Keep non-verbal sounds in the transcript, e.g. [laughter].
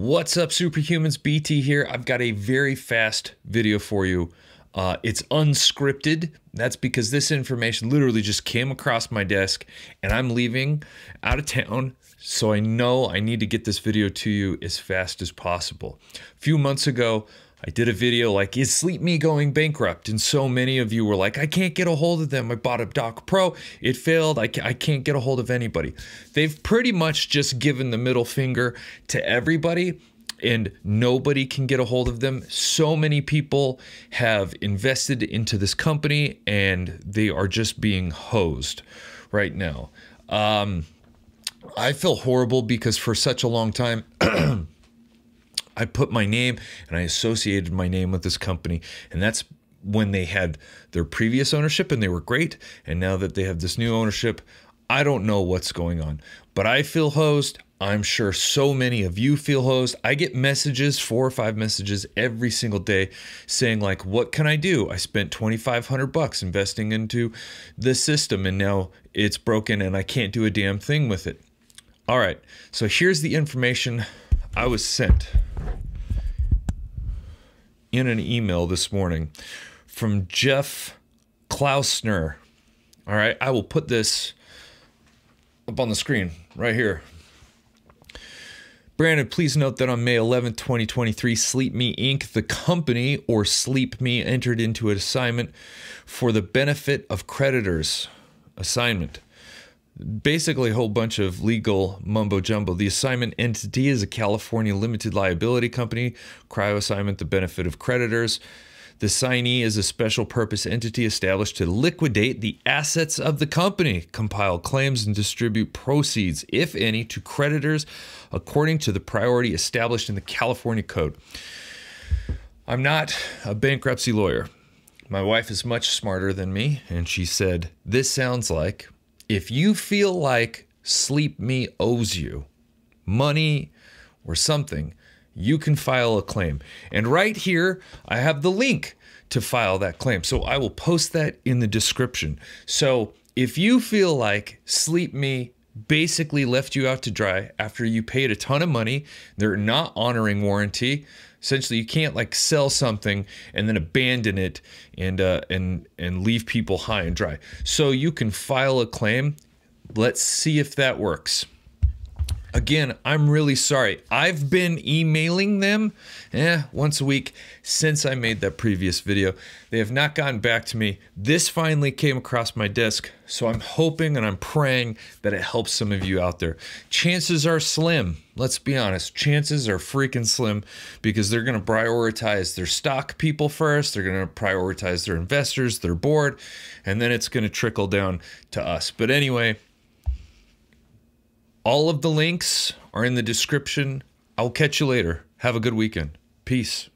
What's up, superhumans? BT here. I've got a very fast video for you. Uh, it's unscripted. That's because this information literally just came across my desk and I'm leaving out of town. So I know I need to get this video to you as fast as possible. A few months ago, I did a video like, is Sleep Me going bankrupt? And so many of you were like, I can't get a hold of them. I bought a Dock Pro. It failed. I, I can't get a hold of anybody. They've pretty much just given the middle finger to everybody and nobody can get a hold of them. So many people have invested into this company and they are just being hosed right now. Um, I feel horrible because for such a long time, [clears throat] I put my name and I associated my name with this company. And that's when they had their previous ownership and they were great. And now that they have this new ownership, I don't know what's going on. But I feel hosed. I'm sure so many of you feel hosed. I get messages, four or five messages every single day saying like, "What can I do? I spent 2500 bucks investing into this system and now it's broken and I can't do a damn thing with it." All right. So here's the information I was sent in an email this morning from Jeff Klausner. All right, I will put this up on the screen right here. Brandon, please note that on May 11, 2023, Sleep Me Inc., the company, or Sleep Me, entered into an assignment for the benefit of creditors. Assignment basically a whole bunch of legal mumbo jumbo. The assignment entity is a California limited liability company, Kryo assignment, the benefit of creditors. The signee is a special purpose entity established to liquidate the assets of the company, compile claims, and distribute proceeds, if any, to creditors according to the priority established in the California Code. I'm not a bankruptcy lawyer. My wife is much smarter than me, and she said, This sounds like if you feel like Sleep Me owes you money or something, you can file a claim. And right here, I have the link to file that claim. So I will post that in the description. So if you feel like Sleep Me basically left you out to dry after you paid a ton of money, they're not honoring warranty. Essentially, you can't like sell something and then abandon it and uh, and and leave people high and dry. So you can file a claim. Let's see if that works. Again, I'm really sorry. I've been emailing them eh, once a week since I made that previous video. They have not gotten back to me. This finally came across my desk, so I'm hoping and I'm praying that it helps some of you out there. Chances are slim. Let's be honest. Chances are freaking slim because they're going to prioritize their stock people first. They're going to prioritize their investors, their board, and then it's going to trickle down to us. But anyway, all of the links are in the description. I'll catch you later. Have a good weekend. Peace.